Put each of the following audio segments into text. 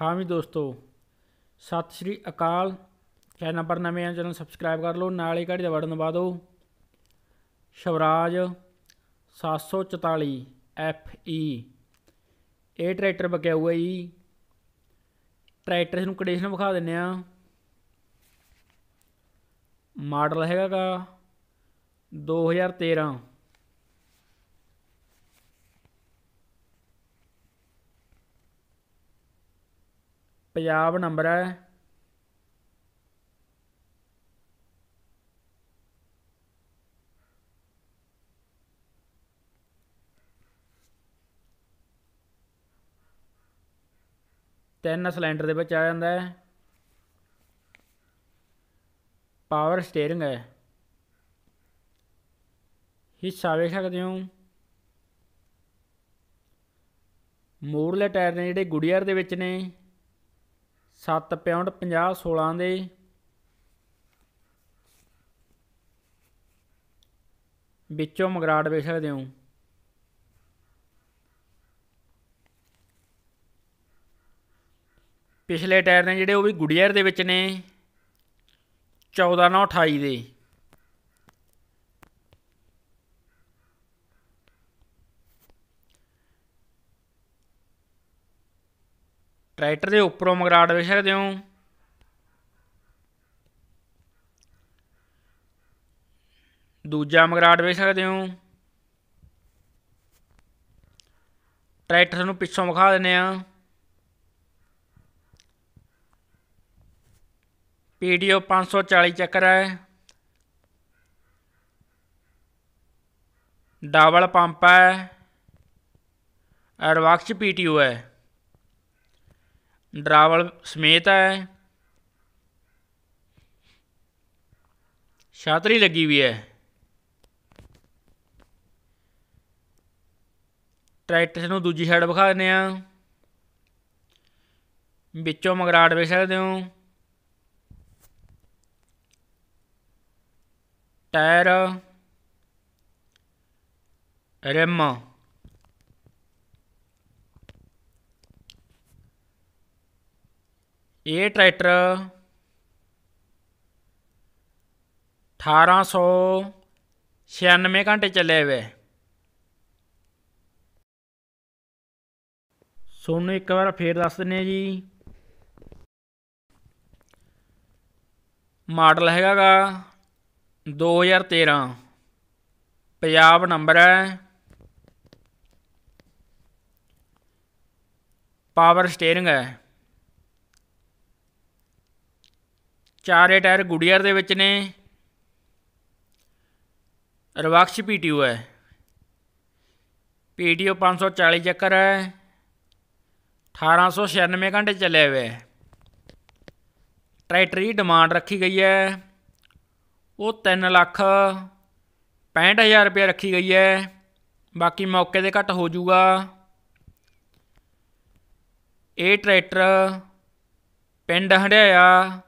ਹਾਂ ਵੀ ਦੋਸਤੋ, ਸਤਿ ਸ਼੍ਰੀ ਅਕਾਲ। ਚੈਨਲ ਨੰਬਰ ਨਵੇਂ ਆ, ਚੈਨਲ ਸਬਸਕ੍ਰਾਈਬ ਕਰ ਲਓ। ਨਾਲ ਹੀ ਘੜੀ ਦਾ ਬਟਨ ਦਬਾ ਦਿਓ। ਸ਼ਵਰਾਜ 744 ਐਫ ਈ ਇਹ ਟਰੈਕਟਰ ਬਕਿਆ ਹੋਇਆ ਜੀ। ਟਰੈਕਟਰ ਨੂੰ ਕੰਡੀਸ਼ਨ ਵਿਖਾ ਦਿੰਨੇ ਆ। ਮਾਡਲ ਹੈਗਾਗਾ 2013 ਪੰਜਾਬ ਨੰਬਰ ਹੈ। ਤਿੰਨ ਸਿਲੰਡਰ ਦੇ ਵਿੱਚ ਆ ਜਾਂਦਾ ਹੈ। ਪਾਵਰ ਸਟੀਅਰਿੰਗ ਹੈ। ਹਿੱਸਾ ਵੇਖ ਸਕਦੇ ਹੋ। ਮੂਰਲੇ ਟਾਇਰ ਨੇ ਜਿਹੜੇ ਗੁੜੀਅਰ ਦੇ ਵਿੱਚ ਨੇ। 7 ਪਾਉਂਡ 50 16 ਦੇ। ਵਿੱਚੋਂ ਮਗਰਾਟ ਵੇਖ ਸਕਦੇ ਹੋ। ਪਿਛਲੇ ਟਾਇਰ ਨੇ ਜਿਹੜੇ ਉਹ ਵੀ ਗੁੜੀਅਰ ਦੇ ਵਿੱਚ ਨੇ 14 ਨਾਲ 28 ਦੇ। ਟਰੈਕਟਰ ਦੇ ਉੱਪਰੋਂ ਮਗਰਾਟ ਵੇਖ ਸਕਦੇ ਹੋ ਦੂਜਾ ਮਗਰਾਟ ਵੇਖ ਸਕਦੇ ਹੋ ਟਰੈਕਟਰ ਨੂੰ ਪਿੱਛੋਂ ਵਿਖਾ ਦਿੰਨੇ ਆ ਪੀਡੀਓ 540 ਚੱਕਰ ਹੈ। ਡਬਲ ਪੰਪ ਹੈ। ਐਡਵਾਕਸ ਪੀਟੀਓ ਹੈ। ਡਰਾਵਲ ਸਮੇਤ ਹੈ। ਛਾਤਰੀ ਲੱਗੀ ਵੀ ਹੈ। ਟਰੈਕਟਰ ਨੂੰ ਦੂਜੀ ਸਾਈਡ ਵਿਖਾ ਦਿੰਦੇ ਆ ਵਿੱਚੋਂ ਮਗਰਾੜ ਵੇਖ ਸਕਦੇ ਹੋ। Tyre, rim. ਇਹ ਟਰੈਕਟਰ 1896 ਘੰਟੇ ਚੱਲੇ ਵੇ ਸੋਨੂੰ ਇੱਕ ਵਾਰ ਫੇਰ ਦੱਸ ਦਿੰਨੇ ਜੀ। ਮਾਡਲ ਹੈਗਾਗਾ 2013 ਪੰਜਾਬ ਨੰਬਰ ਹੈ। ਪਾਵਰ ਸਟੀਅਰਿੰਗ ਹੈ। ਚਾਰੇ ਟਾਇਰ ਗੁੜੀਅਰ ਦੇ ਵਿੱਚ ਨੇ। ਰਵਾਕਸ਼ ਪੀਟੀਓ ਹੈ। ਪੀਟੀਓ 540 ਚੱਕਰ ਹੈ। 1896 ਘੰਟੇ ਚੱਲੇ ਹੋਏ ਟਰੈਕਟਰ ਦੀ ਡਿਮਾਂਡ ਰੱਖੀ ਗਈ ਹੈ। ਉਹ 3 ਲੱਖ 65000 ਰੁਪਏ ਰੱਖੀ ਗਈ ਹੈ। ਬਾਕੀ ਮੌਕੇ ਤੇ ਘੱਟ ਹੋ ਜਾਊਗਾ। ਇਹ ਟਰੈਕਟਰ ਪਿੰਡ ਹੰਡਿਆਇਆ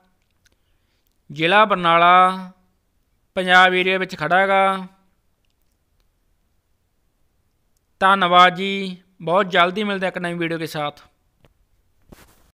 ਜ਼ਿਲ੍ਹਾ ਬਰਨਾਲਾ, ਪੰਜਾਬ ਏਰੀਆ ਵਿੱਚ ਖੜਾ ਹੈਗਾ। ਧੰਨਵਾਦ ਜੀ, ਬਹੁਤ ਜਲਦੀ ਮਿਲਦੇ ਇੱਕ ਨਵੀਂ ਵੀਡੀਓ ਕੇ ਸਾਥ।